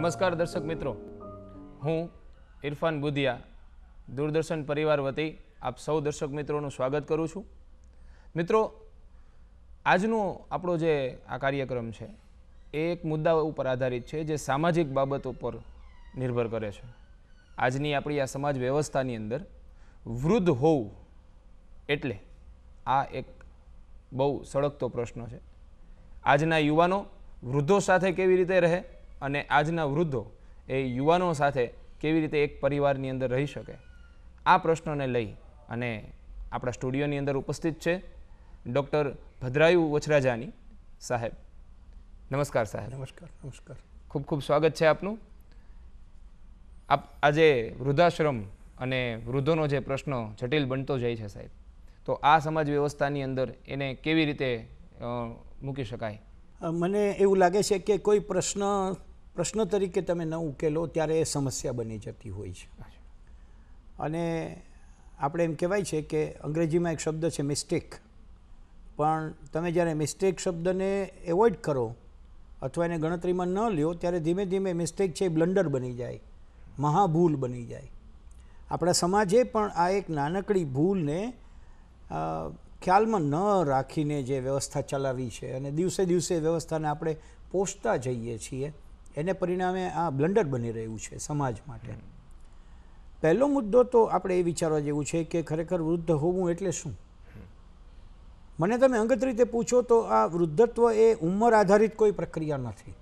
નમસ્કાર દર્શક મિત્રો. હું ઇરફાન બુધિયા, દૂરદર્શન પરિવાર વતી આપ સૌ દર્શક મિત્રોનું સ્વાગત કરું છું. મિત્રો, આજનો આપણો જે આ કાર્યક્રમ છે, એ એક મુદ્દા ઉપર આધારિત છે જે સામાજિક બાબતો પર નિર્ભર કરે છે. આજની આપણી આ સમાજ વ્યવસ્થાની અંદર વૃદ્ધ હોવું એટલે આ એક બહુ સળગતો પ્રશ્ન છે. આજના યુવાનો વૃદ્ધો સાથે કેવી રીતે રહે? અને આજના વૃદ્ધો એ યુવાનો સાથે કેવી રીતે એક પરિવારની અંદર રહી શકે? આ પ્રશ્નને લઈ અને આપણા સ્ટુડિયોની અંદર ઉપસ્થિત છે ડૉક્ટર ભદ્રાયુ વછરાજાની સાહેબ. નમસ્કાર સાહેબ. નમસ્કાર નમસ્કાર. ખૂબ ખૂબ સ્વાગત છે આપનું. આપ આજે વૃદ્ધાશ્રમ અને વૃદ્ધોનો જે પ્રશ્ન જટિલ બનતો જાય છે સાહેબ તો આ સમાજ વ્યવસ્થાની અંદર એને કેવી રીતે મૂકી શકાય? મને એવું લાગે છે કે કોઈ પ્રશ્ન પ્રશ્ન તરીકે તમે ન ઉકેલો ત્યારે એ સમસ્યા બની જતી હોય છે. અને આપણે એમ કહેવાય છે કે અંગ્રેજીમાં એક શબ્દ છે મિસ્ટેક પણ તમે જ્યારે મિસ્ટેક શબ્દને એવોઇડ કરો અથવા એને ગણતરીમાં ન લ્યો ત્યારે ધીમે ધીમે મિસ્ટેક છે એ બ્લન્ડર બની જાય, મહાભૂલ બની જાય. આપણા સમાજે પણ આ એક નાનકડી ભૂલને ખ્યાલમાં ન રાખીને જે વ્યવસ્થા ચલાવી છે અને દિવસે દિવસે વ્યવસ્થાને આપણે પોષતા જઈએ છીએ. એને પરિણામે આ બ્લન્ડર બની રહ્યું છે સમાજ માટે. પહેલો મુદ્દો તો આપણે એ વિચારવા જેવું છે કે ખરેખર વૃદ્ધ હોવું એટલે શું? મને તમે અંગત રીતે પૂછો તો આ વૃદ્ધત્વ એ ઉંમર આધારિત કોઈ પ્રક્રિયા નથી.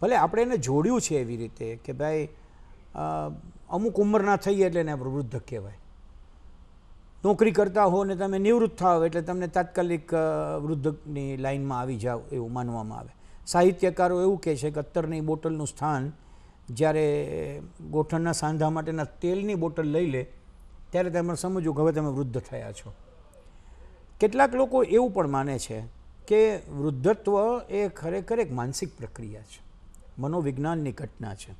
ભલે આપણે એને જોડ્યું છે એવી રીતે કે ભાઈ અમુક ઉંમરના થઈએ એટલે એને વૃદ્ધ કહેવાય. નોકરી કરતા હો ને તમે નિવૃત્ત થાવ એટલે તમને તાત્કાલિક વૃદ્ધની લાઈનમાં આવી જાઓ એવું માનવામાં આવે. સાહિત્યકારો એવું કહે છે કે અત્તરની બોટલનું સ્થાન જ્યારે ગોઠણના સાંધા માટેના તેલની બોટલ લઈ લે, ત્યારે તમે સમજવું કે હવે તમે વૃદ્ધ થયા છો. કેટલાક લોકો એવું પણ માને છે કે વૃદ્ધત્વ એ ખરેખર એક માનસિક પ્રક્રિયા છે. મનોવિજ્ઞાનની ઘટના છે.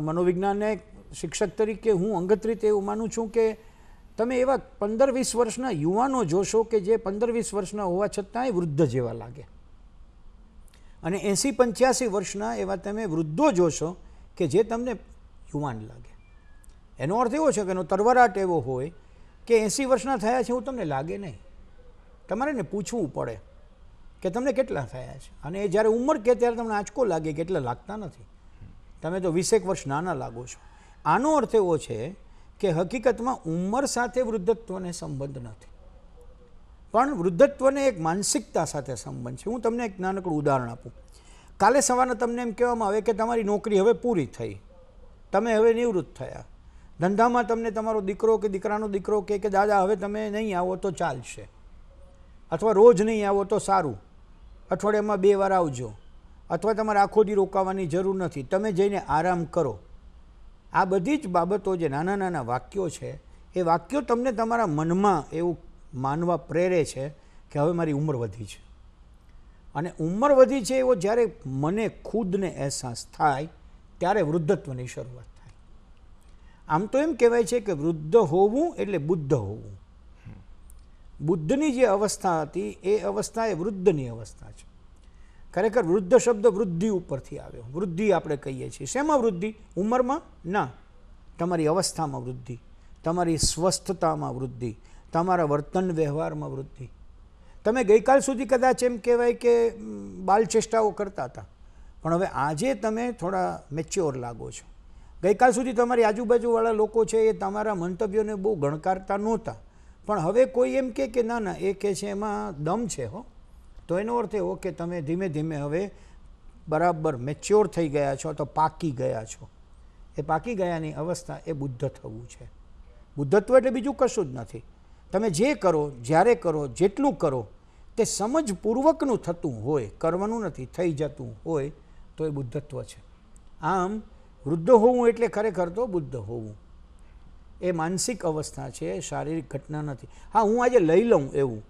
મનોવિજ્ઞાનને શિક્ષક તરીકે હું અંગત રીતે એવું માનું છું કે તમે એવા પંદર વીસ વર્ષના યુવાનો જોશો કે જે પંદર વીસ વર્ષના હોવા છતાંય વૃદ્ધ જેવા લાગે. અને એંસી પંચ્યાસી વર્ષના એવા તમે વૃદ્ધો જોશો કે જે તમને યુવાન લાગે. એનો અર્થ એવો છે કે એનો તરવરાટ એવો હોય કે એંસી વર્ષના થયા છે એવું તમને લાગે નહીં. તમારે ને પૂછવું પડે કે તમને કેટલા થયા છે? અને એ જ્યારે ઉંમર કે ત્યારે તમને આંચકો લાગે કે એટલા લાગતા નથી. તમે તો વીસેક વર્ષ નાના લાગો છો. આનો અર્થ એવો છે કે હકીકતમાં ઉંમર સાથે વૃદ્ધત્વને સંબંધ નથી. પણ વૃદ્ધત્વને એક માનસિકતા સાથે સંબંધ છે. હું તમને એક નાનકડું ઉદાહરણ આપું. કાલે સવારના તમને એમ કહેવામાં આવે કે તમારી નોકરી હવે પૂરી થઈ. તમે હવે નિવૃત્ત થયા. ધંધામાં તમને તમારો દીકરો કે દીકરાનો દીકરો કહે કે, દાદા, હવે તમે નહીં આવો તો ચાલશે. અથવા રોજ નહીં આવો તો સારું. અઠવાડિયામાં બે વાર આવજો. અથવા તમારે આખો દી રોકાવાની જરૂર નથી. તમે જઈને આરામ કરો. આ બધી જ બાબતો જે નાના નાના વાક્યો છે, એ વાક્યો તમને તમારા મનમાં એવું માનવા પ્રેરે છે કે હવે મારી ઉંમર વધી છે. અને ઉંમર વધી છે એવો જ્યારે મને ખુદને અહેસાસ થાય, ત્યારે વૃદ્ધત્વની શરૂઆત થાય. આમ તો એમ કહેવાય છે કે વૃદ્ધ હોવું એટલે બુદ્ધ હોવું. બુદ્ધની જે અવસ્થા હતી, એ અવસ્થા એ વૃદ્ધની અવસ્થા છે. ખરેખર વૃદ્ધ શબ્દ વૃદ્ધિ ઉપરથી આવ્યો. વૃદ્ધિ આપણે કહીએ છીએ. શેમાં વૃદ્ધિ? ઉંમરમાં? ના. તમારી અવસ્થામાં વૃદ્ધિ. તમારી સ્વસ્થતામાં વૃદ્ધિ. તમારા વર્તન વ્યવહારમાં વૃદ્ધિ. તમે ગઈકાલ સુધી કદાચ એમ કહેવાય કે બાલચેષ્ટાઓ બાલ ચેષ્ટાઓ કરતા હતા. પણ હવે આજે તમે થોડા મેચ્યોર લાગો છો. ગઈકાલ સુધી તમારી આજુબાજુવાળા લોકો છે એ તમારા મંતવ્યોને બહુ ગણકારતા નહોતા. પણ હવે કોઈ એમ કે, ના ના, એ કહે છે એમાં દમ છે હો. તો એનો અર્થ એવો કે તમે ધીમે ધીમે હવે બરાબર મેચ્યોર થઈ ગયા છો તો પાકી ગયા છો. એ પાકી ગયાની અવસ્થા એ બુદ્ધ થવું છે. બુદ્ધત્વ એટલે બીજું કશું જ નથી. તમે જે કરો, જ્યારે કરો, જેટલું કરો, તે સમજપૂર્વકનું થતું હોય, કરવાનું નથી, થઈ જતું હોય, તો એ બુદ્ધત્વ છે. આમ, વૃદ્ધ હોવું એટલે ખરેખર તો બુદ્ધ હોવું. એ માનસિક અવસ્થા છે, શારીરિક ઘટના નથી. હા, હું આજે લઈ લઉં એવું,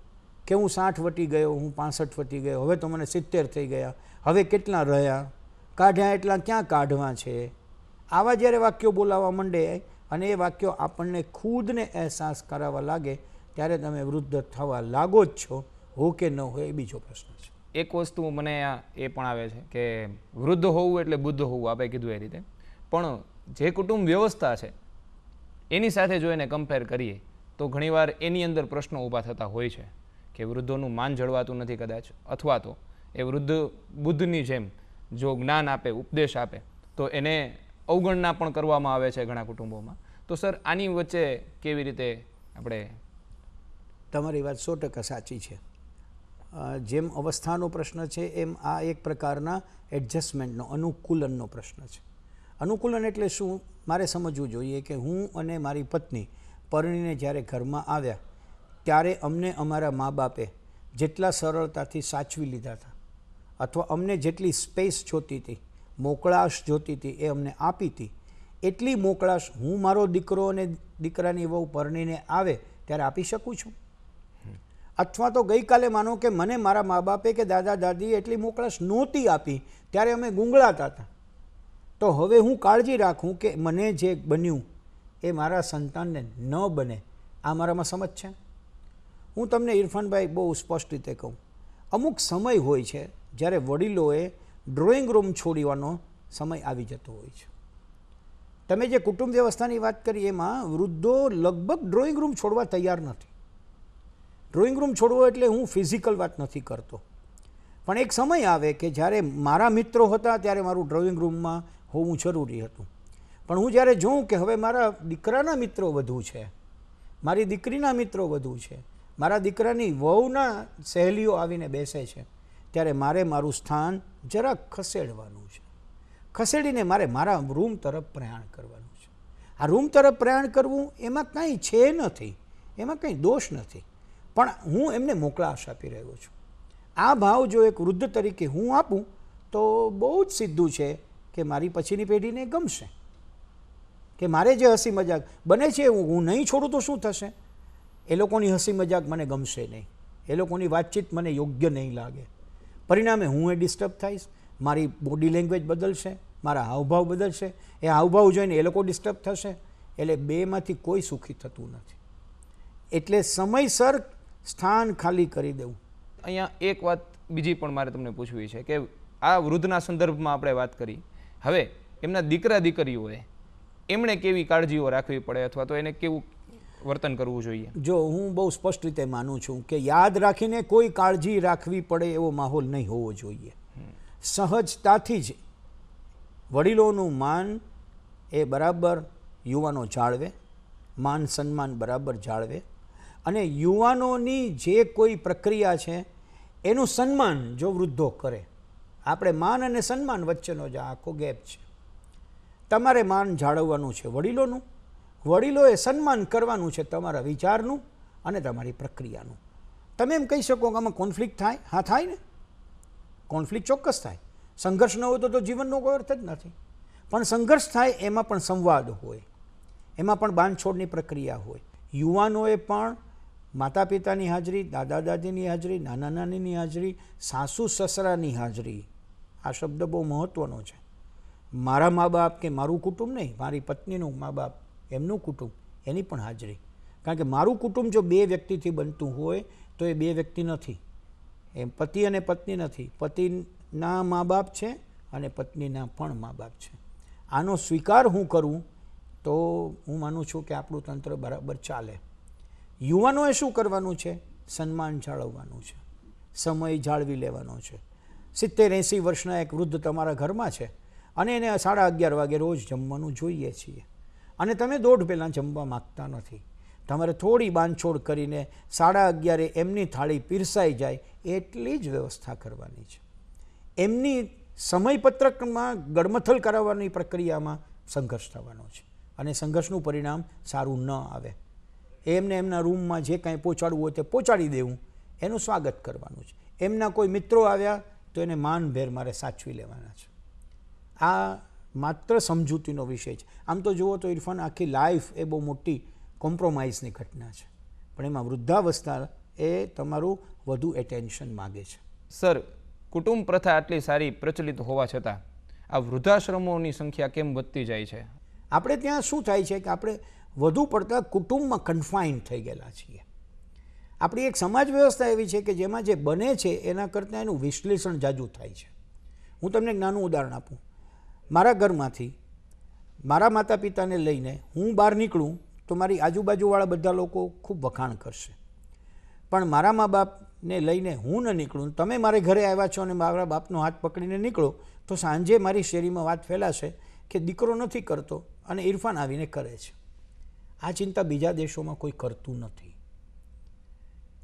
કે હું સાઠ વટી ગયો, હું પાસઠ વટી ગયો, હવે તો મને સિત્તેર થઈ ગયા, હવે કેટલા રહ્યા, કાઢ્યા એટલા ક્યાં કાઢવા છે? આવા જ્યારે વાક્યો બોલાવવા માંડે, અને એ વાક્યો આપણને ખુદને અહેસાસ કરાવવા લાગે ત્યારે તમે વૃદ્ધ થવા લાગો જ છો, હો કે ન હોય એ બીજો પ્રશ્ન છે. એક વસ્તુ મને એ પણ આવે છે કે વૃદ્ધ હોવું એટલે બુદ્ધ હોવું આપણે કીધું એ રીતે. પણ જે કુટુંબ વ્યવસ્થા છે, એની સાથે જો એને કમ્પેર કરીએ, તો ઘણીવાર એની અંદર પ્રશ્નો ઊભા થતા હોય છે કે વૃદ્ધોનું માન જળવાતું નથી કદાચ, અથવા તો એ વૃદ્ધ બુદ્ધની જેમ જો જ્ઞાન આપે, ઉપદેશ આપે, તો એને અવગણના પણ કરવામાં આવે છે ઘણા કુટુંબોમાં. તો સર, આની વચ્ચે કેવી રીતે આપણે તમારી વાત સો ટકા સાચી છે. જેમ અવસ્થાનો પ્રશ્ન છે, એમ આ એક પ્રકારના એડજસ્ટમેન્ટનો, અનુકૂલનનો પ્રશ્ન છે. અનુકૂલન એટલે શું? મારે સમજવું જોઈએ કે હું અને મારી પત્ની પરણીને જ્યારે ઘરમાં આવ્યા, ત્યારે અમને અમારા મા બાપે જેટલા સરળતાથી સાચવી લીધા હતા, અથવા અમને જેટલી સ્પેસ જોતી હતી, મોકળાશ જોતી હતી, એ અમને આપી હતી. એટલી મોકળાશ હું મારો દીકરો અને દીકરાની વહુ પરણીને આવે, ત્યારે આપી શકું છું? અથવા તો ગઈકાલે માનો કે મને મારા મા બાપે કે દાદા દાદીએ એટલી મોકળાશ નહોતી આપી, ત્યારે અમે ગુંગળાતા હતા. તો હવે હું કાળજી રાખું કે મને જે બન્યું એ મારા સંતાનને ન બને. આ મારામાં સમજ છે? હું તમને ઇરફાનભાઈ બહુ સ્પષ્ટ રીતે કહું. અમુક સમય હોય છે જ્યારે વડીલોએ ડ્રોઈંગ રૂમ છોડીવાનો સમય આવી જતો હોય છે. તમે જે કુટુંબ વ્યવસ્થાની વાત કરી એમાં વૃદ્ધો લગભગ ડ્રોઈંગ રૂમ છોડવા તૈયાર નથી. ડ્રોઈંગ રૂમ છોડવો એટલે હું ફિઝિકલ વાત નથી કરતો. પણ એક સમય આવે કે જ્યારે મારા મિત્રો હતા ત્યારે મારું ડ્રોઈંગ રૂમમાં હોવું જરૂરી હતું. પણ હું જ્યારે જોઉં કે હવે મારા દીકરાના મિત્રો વધુ છે, મારી દીકરીના મિત્રો વધુ છે, મારા દીકરાની વહુના સહેલીઓ આવીને બેસે છે, ત્યારે મારે મારું સ્થાન જરાક ખસેડવાનું છે. ખસેડીને મારે મારા રૂમ તરફ પ્રયાણ કરવાનું છે. આ રૂમ તરફ પ્રયાણ કરવું એમાં કાંઈ છે નથી, એમાં કંઈ દોષ નથી. પણ હું એમને મોકળાશ આપી રહ્યો છું. આ ભાવ જો એક વૃદ્ધ તરીકે હું આપું, તો બહુ જ સીધું છે કે મારી પછીની પેઢીને ગમશે. કે મારે જે હસી મજાક, બને છે હું નહીં છોડું તો શું થશે? એ લોકોની હસી મજાક મને ગમશે નહીં. એ લોકોની વાતચીત મને યોગ્ય નહીં લાગે. પરિણામે હું એ ડિસ્ટર્બ થઈશ, મારી બોડી લેંગ્વેજ બદલશે, મારા હાવભાવ બદલશે. એ હાવભાવ જોઈને એ લોકો ડિસ્ટર્બ થશે. એટલે બેમાંથી કોઈ સુખી થતું નથી. એટલે સમયસર સ્થાન ખાલી કરી દેવું. અહીંયા એક વાત બીજી પણ મારે તમને પૂછવી છે કે આ વૃદ્ધના સંદર્ભમાં આપણે વાત કરી. હવે એમના દીકરા દીકરીઓએ એમણે કેવી કાળજીઓ રાખવી પડે અથવા તો એને કેવું વર્તન કરવું જોઈએ? જો હું બહુ સ્પષ્ટ રીતે માનું છું કે યાદ રાખીને કોઈ કાળજી રાખવી પડે એવો માહોલ નહીં હોવો જોઈએ. સહજતાથી જ વડીલોનું માન એ બરાબર યુવાનો જાળવે માન સન્માન બરાબર જાળવે અને યુવાનોની જે કોઈ પ્રક્રિયા છે, એનું સન્માન જો વૃદ્ધો કરે. આપણે માન અને સન્માન વચ્ચેનો જ આખો ગેપ છે. તમારે માન જાળવવાનું છે વડીલોનું. વડીલોએ સન્માન કરવાનું છે તમારા વિચારનું અને તમારી પ્રક્રિયાનું. તમે એમ કહી શકો કે આમાં કોન્ફ્લિક્ટ થાય? હા, થાય ને. કોન્ફ્લિક્ટ ચોક્કસ થાય. સંઘર્ષ ન હોય તો તો જીવનનો કોઈ અર્થ જ નથી. પણ સંઘર્ષ થાય એમાં પણ સંવાદ હોય. એમાં પણ બાંધછોડની પ્રક્રિયા હોય. યુવાનોએ પણ માતા પિતાની હાજરી દાદા દાદીની હાજરી નાના નાનીની હાજરી સાસુ સસરાની હાજરી. આ શબ્દ બહુ મહત્ત્વનો છે. મારા મા બાપ કે મારું કુટુંબ નહીં, મારી પત્નીનું મા બાપ એમનું કુટુંબ, એની પણ હાજરી. કારણ કે મારું કુટુંબ જો બે વ્યક્તિથી બનતું હોય, તો એ બે વ્યક્તિ નથી. એમ પતિ અને પત્ની નથી. પતિના મા બાપ છે અને પત્નીના પણ મા બાપ છે. આનો સ્વીકાર હું કરું, તો હું માનું છું કે આપણું તંત્ર બરાબર ચાલે. યુવાનોએ શું કરવાનું છે? સન્માન જાળવવાનું છે. સમય જાળવી લેવાનો છે. સિત્તેર એંસી વર્ષના એક વૃદ્ધ તમારા ઘરમાં છે અને એને સાડા અગિયાર વાગે રોજ જમવાનું જોઈએ છીએ. અને તમે દોઢ પહેલાં જમવા માગતા નથી. તમારે થોડી બાંધછોડ કરીને સાડા અગિયારે એમની થાળી પીરસાઈ જાય એટલી જ વ્યવસ્થા કરવાની છે. એમની સમયપત્રકમાં ગડમથલ કરાવવાની પ્રક્રિયામાં સંઘર્ષ થવાનો છે. અને સંઘર્ષનું પરિણામ સારું ન આવે. એમને એમના રૂમમાં જે કાંઈ પહોંચાડવું હોય તે પહોંચાડી દેવું. એનું સ્વાગત કરવાનું છે. એમના કોઈ મિત્રો આવ્યા તો એને માનભેર મારે સાચવી લેવાના છે. આ માત્ર સમજૂતીનો વિષય છે. આમ તો જુઓ તો ઇરફાન આખી લાઈફ એ બહુ મોટી કોમ્પ્રોમાઇઝની ઘટના છે. પણ એમાં વૃદ્ધાવસ્થા એ તમારું વધુ એટેન્શન માગે છે. સર કુટુંબ પ્રથા આટલી સારી પ્રચલિત હોવા છતાં આ વૃદ્ધાશ્રમોની સંખ્યા કેમ વધતી જાય છે? આપણે ત્યાં શું થાય છે કે આપણે વધુ પડતા કુટુંબમાં કન્ફાઇન્ડ થઈ ગયેલા છીએ. આપણી એક સમાજ વ્યવસ્થા એવી છે કે જેમાં જે બને છે, એના કરતાં એનું વિશ્લેષણ જાજુ થાય છે. હું તમને એક નાનું ઉદાહરણ આપું. મારા ઘરમાંથી, મારા માતા પિતાને લઈને હું બહાર નીકળું, તો મારી આજુબાજુવાળા બધા લોકો ખૂબ વખાણ કરશે. પણ મારા મા બાપને લઈને હું ન નીકળું, તમે મારે ઘરે આવ્યા છો અને મારા બાપનો હાથ પકડીને નીકળો, તો સાંજે મારી શેરીમાં વાત ફેલાશે કે દીકરો નથી કરતો અને ઇરફાન આવીને કરે છે. આ ચિંતા બીજા દેશોમાં કોઈ કરતું નથી.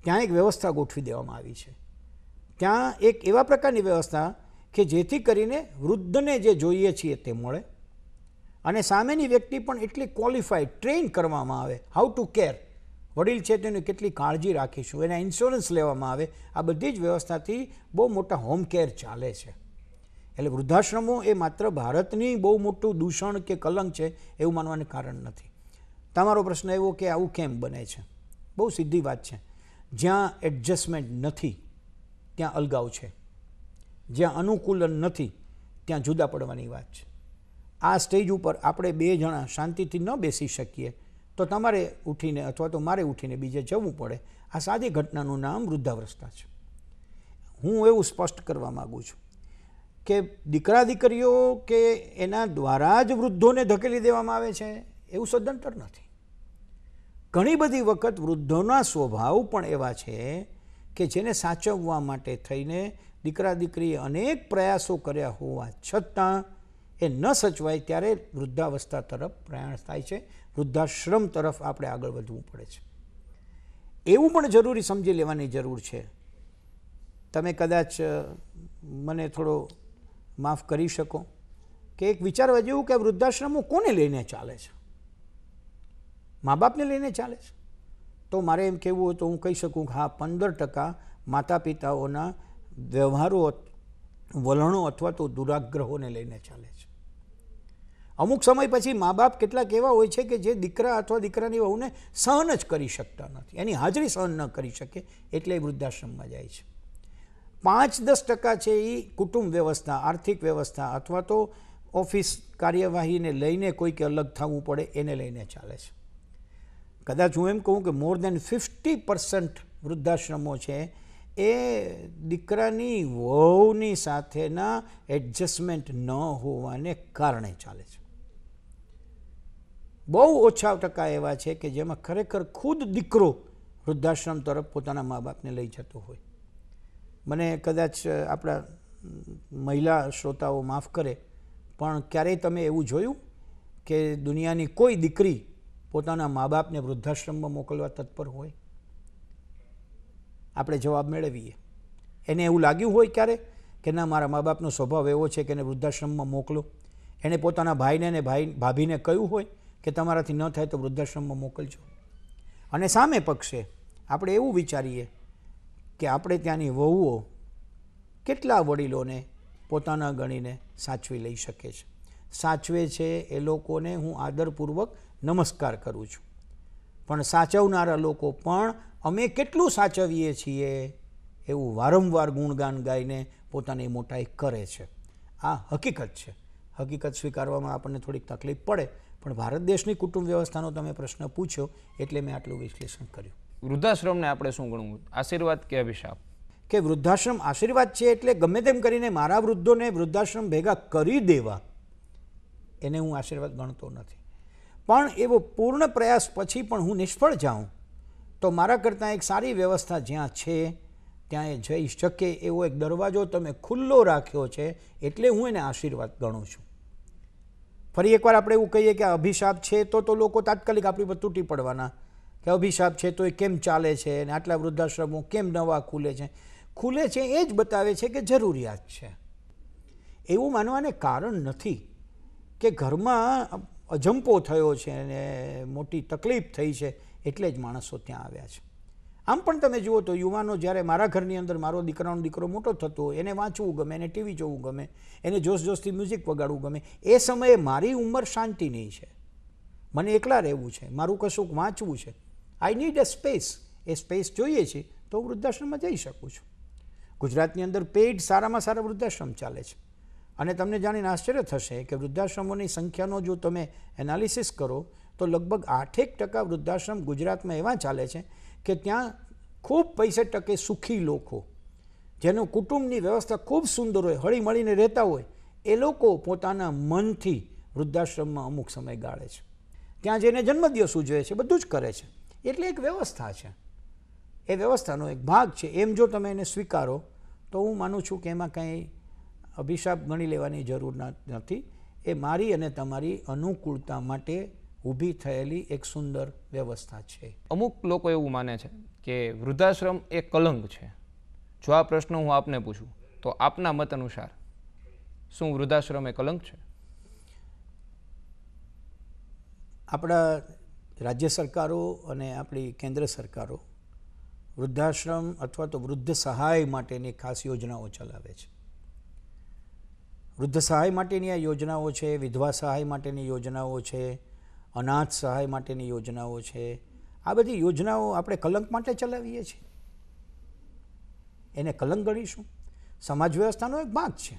ત્યાં એક વ્યવસ્થા ગોઠવી દેવામાં આવી છે. ત્યાં એક એવા પ્રકારની વ્યવસ્થા કે જેથી કરીને વૃદ્ધને જે જોઈએ છીએ તે મળે અને સામેની વ્યક્તિ પણ એટલી ક્વોલિફાઈડ ટ્રેન કરવામાં આવે. હાઉ ટુ કેર વડીલ છે તેની કેટલી કાળજી રાખીશું? એના ઇન્સ્યોરન્સ લેવામાં આવે. આ બધી જ વ્યવસ્થાથી બહુ મોટા હોમ કેર ચાલે છે. એટલે વૃદ્ધાશ્રમો એ માત્ર ભારતની બહુ મોટું દૂષણ કે કલંક છે એવું માનવાનું કારણ નથી. તમારો પ્રશ્ન એવો કે આવું કેમ બને છે? બહુ સીધી વાત છે. જ્યાં એડજસ્ટમેન્ટ નથી, ત્યાં અલગાવ છે. જ્યાં અનુકૂલન નથી, ત્યાં જુદા પડવાની વાત છે. આ સ્ટેજ ઉપર આપણે બે જણા શાંતિથી ન બેસી શકીએ, તો તમારે ઉઠીને અથવા તો મારે ઉઠીને બીજે જવું પડે. આ સાદી ઘટનાનું નામ વૃદ્ધાવસ્થા છે. હું એવું સ્પષ્ટ કરવા માગું છું કે દીકરા દીકરીઓ કે એના દ્વારા જ વૃદ્ધોને ધકેલી દેવામાં આવે છે? એવું સદંતર નથી. ઘણી બધી વખત વૃદ્ધોના સ્વભાવ પણ એવા છે કે જેને સાચવવા માટે થઈને દીકરા દીકરીએ અનેક પ્રયાસો કર્યા હોવા છતાં એ ન સચવાય ત્યારે વૃદ્ધાવસ્થા તરફ પ્રયાણ થાય છે. વૃદ્ધાશ્રમ તરફ આપણે આગળ વધવું પડે છે. એવું પણ જરૂરી સમજી લેવાની જરૂર છે. તમે કદાચ મને થોડો માફ કરી શકો કે એક વિચારવા જેવું કે વૃદ્ધાશ્રમો કોને લઈને ચાલે છે? મા બાપને લઈને ચાલે છે. તો મારે એમ કહેવું હોય તો હું કહી શકું કે હા, પંદર ટકા માતા પિતાઓના વ્યવહારો વલણો અથવા તો દુરાગ્રહોને લઈને ચાલે છે. અમુક સમય પછી મા બાપ કેટલાક એવા હોય છે કે જે દીકરા અથવા દીકરાની વહુને સહન જ કરી શકતા નથી. એની હાજરી સહન ન કરી શકે એટલે એ વૃદ્ધાશ્રમમાં જાય છે. પાંચ દસ ટકા છે એ કુટુંબ વ્યવસ્થા, આર્થિક વ્યવસ્થા અથવા તો ઓફિસ કાર્યવાહીને લઈને કોઈક અલગ થવું પડે એને લઈને ચાલે છે. કદાચ હું એમ કહું કે મોર દેન ફિફ્ટી પર્સન્ટ વૃદ્ધાશ્રમો છે, એ દીકરાની વહુની સાથેના એડજસ્ટમેન્ટ ન હોવાને કારણે ચાલે છે. બહુ ઓછા ટકા એવા છે કે જેમાં ખરેખર ખુદ દીકરો વૃદ્ધાશ્રમ તરફ પોતાના મા બાપને લઈ જતો હોય. મને કદાચ આપણા મહિલા શ્રોતાઓ માફ કરે, પણ ક્યારેય તમે એવું જોયું કે દુનિયાની કોઈ દીકરી પોતાના મા બાપને વૃદ્ધાશ્રમમાં મોકલવા તત્પર હોય? આપણે જવાબ મેળવીએ. એને એવું લાગ્યું હોય ક્યારે કે ના, મારા મા બાપનો સ્વભાવ એવો છે કે એને વૃદ્ધાશ્રમમાં મોકલો? એણે પોતાના ભાઈને અને ભાઈ, ભાભીને કહ્યું હોય કે તમારાથી ન થાય તો વૃદ્ધાશ્રમમાં મોકલજો. અને સામે પક્ષે આપણે એવું વિચારીએ કે આપણે ત્યાંની વહુઓ કેટલા વડીલોને પોતાના ગણીને સાચવી લઈ શકે છે. સાચવે છે એ લોકોને હું આદરપૂર્વક નમસ્કાર કરું છું. પણ સાચવનારા લોકો પણ અમે કેટલું સાચવીએ છીએ એવું વારંવાર ગુણગાન ગાઈને પોતાની મોટાઈ કરે છે. આ હકીકત છે. હકીકત સ્વીકારવામાં આપણને થોડીક તકલીફ પડે પણ ભારત દેશની કુટુંબ વ્યવસ્થાનો તમે પ્રશ્ન પૂછ્યો એટલે મેં આટલું વિશ્લેષણ કર્યું. વૃદ્ધાશ્રમને આપણે શું ગણવું? આશીર્વાદ કે અભિશાપ? કે વૃદ્ધાશ્રમ આશીર્વાદ છે એટલે ગમે તેમ કરીને મારા વૃદ્ધોને વૃદ્ધાશ્રમ ભેગા કરી દેવા એને હું આશીર્વાદ ગણતો નથી. પણ એવો પૂર્ણ પ્રયાસ પછી પણ હું નિષ્ફળ જાઉં, તો મારા કરતાં એક સારી વ્યવસ્થા જ્યાં છે, ત્યાં એ જઈ શકે એવો એક દરવાજો તમે ખુલ્લો રાખ્યો છે એટલે હું એને આશીર્વાદ ગણું છું. ફરી એકવાર આપણે એવું કહીએ કે અભિશાપ છે તો તો લોકો તાત્કાલિક આપણી પર તૂટી પડવાના, કે અભિશાપ છે તો એ કેમ ચાલે છે અને આટલા વૃદ્ધાશ્રમો કેમ નવા ખુલે છે? ખુલે છે એ જ બતાવે છે કે જરૂરિયાત છે. એવું માનવાને કારણ નથી કે ઘરમાં અજંપો થયો છે અને મોટી તકલીફ થઈ છે એટલે જ માણસો ત્યાં આવ્યા છે. આમ પણ તમે જુઓ તો યુવાનો જ્યારે મારા ઘરની અંદર મારો દીકરાનો દીકરો મોટો થતો હોય, એને વાંચવું ગમે, એને ટીવી જોવું ગમે, એને જોશ જોશથી મ્યુઝિક વગાડવું ગમે, એ સમયે મારી ઉંમર શાંતિની છે. મને એકલા રહેવું છે, મારું કશુંક વાંચવું છે. I need a space A space જોઈએ છે તો હું વૃદ્ધાશ્રમમાં જઈ શકું છું. ગુજરાતની અંદર પેઇડ સારામાં સારા વૃદ્ધાશ્રમ ચાલે છે. અને તમને જાણીને આશ્ચર્ય થશે કે વૃદ્ધાશ્રમોની સંખ્યાનો જો તમે એનાલિસિસ કરો, તો લગભગ આઠેક ટકા વૃદ્ધાશ્રમ ગુજરાતમાં એવા ચાલે છે કે ત્યાં ખૂબ પૈસે ટકે સુખી લોકો, જેનું કુટુંબની વ્યવસ્થા ખૂબ સુંદર હોય હળી મળીને રહેતા હોય, એ લોકો પોતાના મનથી વૃદ્ધાશ્રમમાં અમુક સમય ગાળે છે. ત્યાં જઈને જન્મદિવસ ઉજવે છે, બધું જ કરે છે. એટલે એક વ્યવસ્થા છે. એ વ્યવસ્થાનો એક ભાગ છે. એમ જો તમે એને સ્વીકારો, તો હું માનું છું કે એમાં કંઈ અભિશાપ ગણી લેવાની જરૂર નથી. એ મારી અને તમારી અનુકૂળતા માટે ઊભી થયેલી એક સુંદર વ્યવસ્થા છે. અમુક લોકો એવું માને છે કે વૃદ્ધાશ્રમ એ કલંક છે. જો આ પ્રશ્ન હું આપને પૂછું તો આપના મત અનુસાર શું વૃદ્ધાશ્રમ એ કલંક છે? આપણા રાજ્ય સરકારો અને આપણી કેન્દ્ર સરકારો વૃદ્ધાશ્રમ અથવા તો વૃદ્ધ સહાય માટેની ખાસ યોજનાઓ ચલાવે છે. વૃદ્ધ સહાય માટેની આ યોજનાઓ છે, વિધવા સહાય માટેની યોજનાઓ છે, અનાથ સહાય માટેની યોજનાઓ છે. આ બધી યોજનાઓ આપણે કલંક માટે ચલાવીએ છીએ. એને કલંક ગણીશું. સમાજ વ્યવસ્થાનો એક ભાગ છે.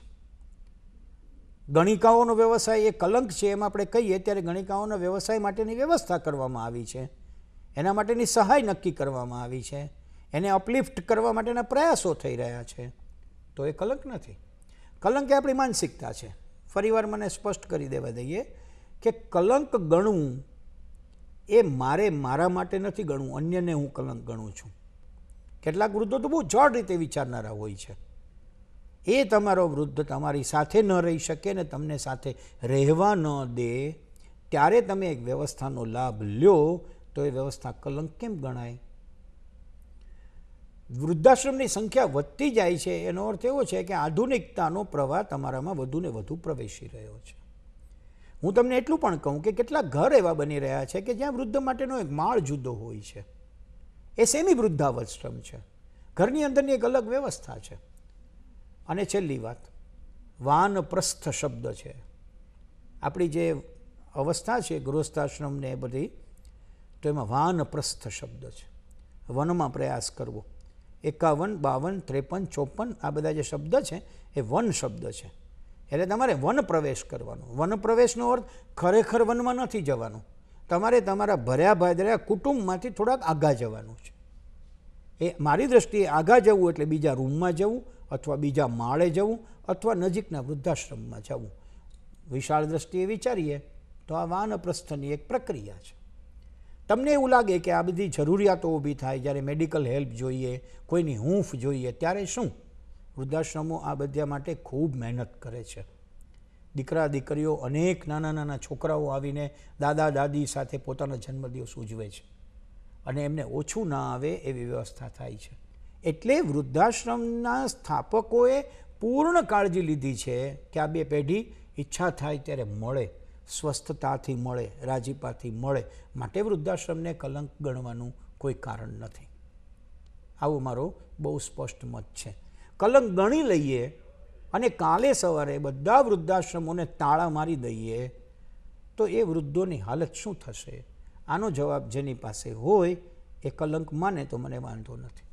ગણિકાઓનો વ્યવસાય એ કલંક છે એમ આપણે કહીએ ત્યારે ગણિકાઓના વ્યવસાય માટેની વ્યવસ્થા કરવામાં આવી છે. એના માટેની સહાય નક્કી કરવામાં આવી છે. એને અપલિફ્ટ કરવા માટેના પ્રયાસો થઈ રહ્યા છે. તો એ કલંક નથી. કલંક એ આપણી માનસિકતા છે. ફરીવાર મને સ્પષ્ટ કરી દેવા દઈએ કે કલંક ગણવું એ મારે મારા માટે નથી ગણવું અન્યને હું કલંક ગણું છું. કેટલાક વૃદ્ધો તો બહુ જડ રીતે વિચારનારા હોય છે. એ તમારો વૃદ્ધ તમારી સાથે ન રહી શકે ને તમને સાથે રહેવા ન દે, ત્યારે તમે એક વ્યવસ્થાનો લાભ લ્યો, તો એ વ્યવસ્થા કલંક કેમ ગણાય? વૃદ્ધાશ્રમની સંખ્યા વધતી જાય છે, એનો અર્થ એવો છે કે આધુનિકતાનો પ્રવાહ તમારામાં વધુ ને વધુ પ્રવેશી રહ્યો છે. હું તમને એટલું પણ કહું કે કેટલાક ઘર એવા બની રહ્યા છે કે જ્યાં વૃદ્ધ માટેનો એક માળ જુદો હોય છે. એ સેમી વૃદ્ધાવશ્રમ છે. ઘરની અંદરની એક અલગ વ્યવસ્થા છે. અને છેલ્લી વાત, વાનપ્રસ્થ શબ્દ છે. આપણી જે અવસ્થા છે, ગૃહસ્થાશ્રમ ને એ બધી, તો એમાં વાનપ્રસ્થ શબ્દ છે. વનમાં પ્રયાસ કરવો. એકાવન, બાવન, ત્રેપન, ચોપન આ બધા જે શબ્દ છે એ વન શબ્દ છે. એટલે તમારે વન પ્રવેશ કરવાનો. વન પ્રવેશનો અર્થ ખરેખર વનમાં નથી જવાનું. તમારે તમારા ભર્યા ભાદર્યા કુટુંબમાંથી થોડાક આગા જવાનું છે. એ મારી દ્રષ્ટિએ આગા જવું એટલે બીજા રૂમમાં જવું અથવા બીજા માળે જવું અથવા નજીકના વૃદ્ધાશ્રમમાં જવું. વિશાળ દ્રષ્ટિએ વિચારીએ તો આ વાનપ્રસ્થની એક પ્રક્રિયા છે. તમને એવું લાગે કે આ બધી જરૂરિયાતો ઊભી થાય જ્યારે મેડિકલ હેલ્પ જોઈએ, કોઈની હૂંફ જોઈએ, ત્યારે શું? વૃદ્ધાશ્રમો આ બધા માટે ખૂબ મહેનત કરે છે. દીકરા, દીકરીઓ, અનેક નાના નાના છોકરાઓ આવીને દાદા, દાદી સાથે પોતાનો જન્મદિવસ ઉજવે છે. અને એમને ઓછું ના આવે એવી વ્યવસ્થા થાય છે. એટલે વૃદ્ધાશ્રમના સ્થાપકોએ પૂર્ણ કાળજી લીધી છે કે આ બે પેઢી ઈચ્છા થાય ત્યારે મળે. સ્વસ્થતાથી મળે, રાજીપાથી મળે, માટે વૃદ્ધાશ્રમને કલંક ગણવાનું કોઈ કારણ નથી. આવો મારો બહુ સ્પષ્ટ મત છે. કલંક ગણી લઈએ અને કાલે સવારે બધા વૃદ્ધાશ્રમોને તાળા મારી દઈએ, તો એ વૃદ્ધોની હાલત શું થશે? આનો જવાબ જેની પાસે હોય એ કલંક માને તો મને વાંધો નથી.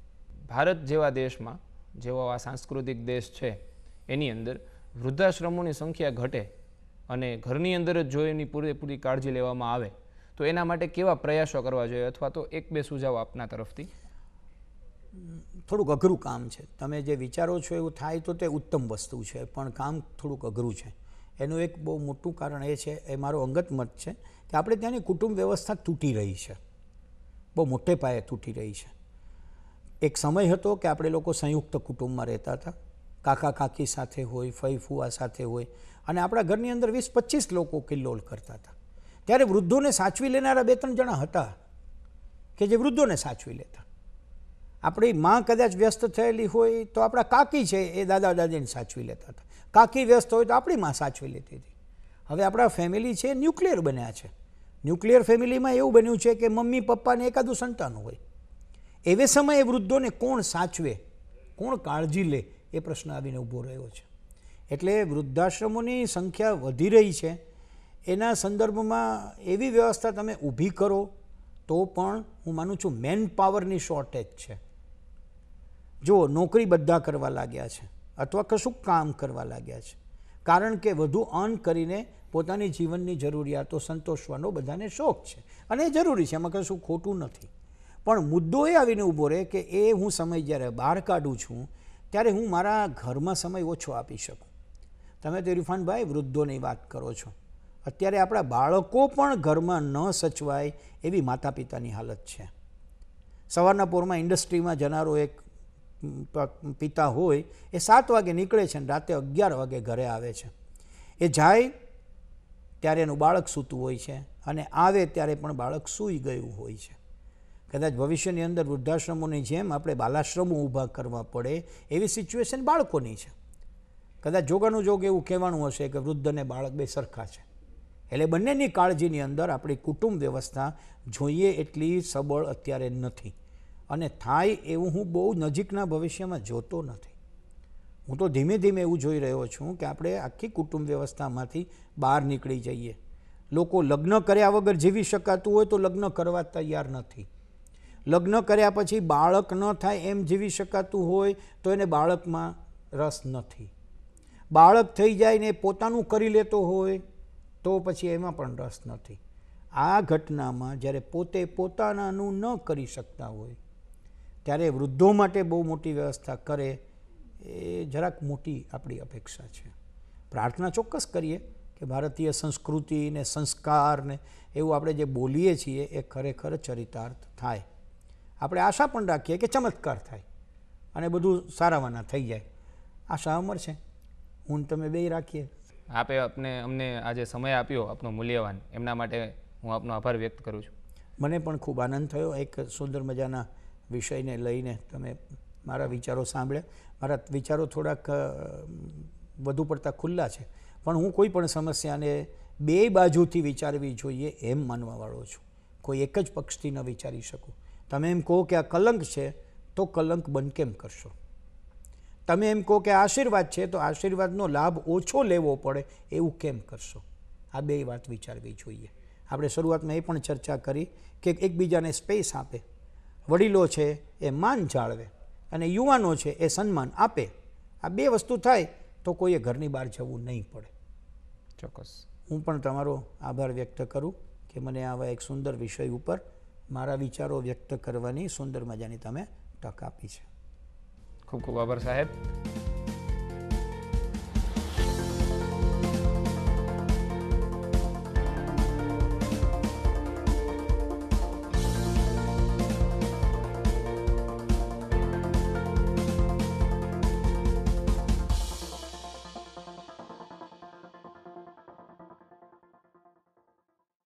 ભારત જેવા દેશમાં, જેવો આ સાંસ્કૃતિક દેશ છે, એની અંદર વૃદ્ધાશ્રમોની સંખ્યા ઘટે. અને ઘરની અંદર જ જો એની પૂરેપૂરી કાળજી લેવામાં આવે, તો એના માટે કેવા પ્રયાસો કરવા જોઈએ? અથવા તો એક બે સુઝાવ આપના તરફથી? થોડુંક અઘરું કામ છે. તમે જે વિચારો છો એવું થાય તો તે ઉત્તમ વસ્તુ છે, પણ કામ થોડુંક અઘરું છે. એનું એક બહુ મોટું કારણ એ છે, એ મારો અંગત મત છે કે આપણે ત્યાંની કુટુંબ વ્યવસ્થા તૂટી રહી છે. બહુ મોટે પાયે તૂટી રહી છે. એક સમય હતો કે આપણે લોકો સંયુક્ત કુટુંબમાં રહેતા હતા. કાકા કાકી સાથે હોય, ફઈ ફુવા સાથે હોય અને આપણા ઘરની અંદર વીસ પચીસ લોકો કિલ્લોલ કરતા હતા. ત્યારે વૃદ્ધોને સાચવી લેનારા બે ત્રણ જણા હતા કે જે વૃદ્ધોને સાચવી લેતા. આપણી માં કદાચ વ્યસ્ત થયેલી હોય તો આપણા કાકી છે એ દાદા દાદીને સાચવી લેતા હતા. કાકી વ્યસ્ત હોય તો આપણી માં સાચવી લેતી હતી. હવે આપણા ફેમિલી છે ન્યુક્લિયર બન્યા છે. ન્યુક્લિયર ફેમિલીમાં એવું બન્યું છે કે મમ્મી, પપ્પાને એકાદું સંતાન હોય. એવે સમયે વૃદ્ધોને કોણ સાચવે, કોણ કાળજી લે એ પ્રશ્ન આવીને ઊભો રહ્યો છે. એટલે વૃદ્ધાશ્રમોની સંખ્યા વધી રહી છે. એના સંદર્ભમાં એવી વ્યવસ્થા તમે ઊભી કરો તો પણ હું માનું છું મેન પાવરની શોર્ટેજ છે. જો નોકરી બધા કરવા લાગ્યા છે અથવા કશું કામ કરવા લાગ્યા છે. કારણ કે વધુ અર્ન કરીને પોતાની જીવનની જરૂરિયાતો સંતોષવાનો બધાને શોખ છે અને એ જરૂરી છે, એમાં કશું ખોટું નથી. પણ મુદ્દો એ આવીને ઊભો રહે કે એ હું સમય જ્યારે બહાર કાઢું છું, ત્યારે હું મારા ઘરમાં સમય ઓછો આપી શકું. તમે તો ઇરફાનભાઈ વૃદ્ધોની વાત કરો છો. અત્યારે આપણા બાળકો પણ ઘરમાં ન સચવાય એવી માતા પિતાની હાલત છે. સવારના પોરમાં ઇન્ડસ્ટ્રીમાં જનારો એક પિતા હોય એ સાત વાગે નીકળે છે અને રાતે અગિયાર વાગે ઘરે આવે છે. એ જાય ત્યારે એનું બાળક સૂતું હોય છે અને આવે ત્યારે પણ બાળક સૂઈ ગયું હોય છે. કદાચ ભવિષ્યની અંદર વૃદ્ધાશ્રમોની જેમ આપણે બાલાશ્રમો ઊભા કરવા પડે એવી સિચ્યુએશન બાળકોની છે. કદાચ જોગાનું જોગ એવું કહેવાનું હશે કે વૃદ્ધ અને બાળક બે સરખા છે. એટલે બંનેની કાળજીની અંદર આપણી કુટુંબ વ્યવસ્થા જોઈએ એટલી સબળ અત્યારે નથી. અને થાય એવું હું બહુ નજીકના ભવિષ્યમાં જોતો નથી. હું તો ધીમે ધીમે એવું જોઈ રહ્યો છું કે આપણે આખી કુટુંબ વ્યવસ્થામાંથી બહાર નીકળી જઈએ. લોકો લગ્ન કર્યા વગર જીવી શકાતું હોય તો લગ્ન કરવા તૈયાર નથી. લગ્ન કર્યા પછી બાળક ન થાય એમ જીવી શકાતું હોય તો એને બાળકમાં રસ નથી. બાળક થઈ જાય ને પોતાનું કરી લેતો હોય, તો પછી એમાં પણ રસ નથી. આ ઘટનામાં જ્યારે પોતે પોતાનાનું ન કરી શકતા હોય, ત્યારે વૃદ્ધો માટે બહુ મોટી વ્યવસ્થા કરે, એ જરાક મોટી આપણી અપેક્ષા છે. પ્રાર્થના ચોક્કસ કરીએ કે ભારતીય સંસ્કૃતિ ને સંસ્કાર એવું આપણે જે બોલીએ છીએ, એ ખરેખર ચરિતાર્થ થાય. આપણે આશા પણ રાખીએ કે ચમત્કાર થાય અને બધું સારાવાના થઈ જાય. આશા અમર છે. હું તમે બેય રાખીએ. આપે આપને અમને આજે સમય આપ્યો આપનો મૂલ્યવાન. એમના માટે હું આપનો આભાર વ્યક્ત કરું છું. મને પણ ખૂબ આનંદ થયો એક સુંદર મજાના વિષયને લઈને તમે મારા વિચારો સાંભળ્યા. મારા વિચારો થોડાક વધુ પડતા ખુલ્લા છે. પણ હું કોઈ પણ સમસ્યાને બે બાજુથી વિચારવી જોઈએ એમ માનવાવાળો છું. કોઈ એક જ પક્ષથી ન વિચારી શકું. તમે એમ કહો કે આ કલંક છે તો કલંક બંધ કેમ કરશો? તમે એમ કહો કે આશીર્વાદ છે તો આશીર્વાદનો લાભ ઓછો લેવો પડે એવું કેમ કરશો? આ બે વાત વિચારવી જોઈએ. આપણે શરૂઆતમાં એ પણ ચર્ચા કરી કે એકબીજાને સ્પેસ આપે. વડીલો છે એ માન જાળવે અને યુવાનો છે એ સન્માન આપે. આ બે વસ્તુ થાય તો કોઈએ ઘરની બહાર જવું નહીં પડે. ચોક્કસ. હું પણ તમારો આભાર વ્યક્ત કરું કે મને આવા એક સુંદર વિષય ઉપર મારા વિચારો વ્યક્ત કરવાની સુંદર મજાની તમે તક આપી છે. ખૂબ ખૂબ આભાર સાહેબ